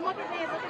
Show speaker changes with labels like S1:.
S1: uma beleza.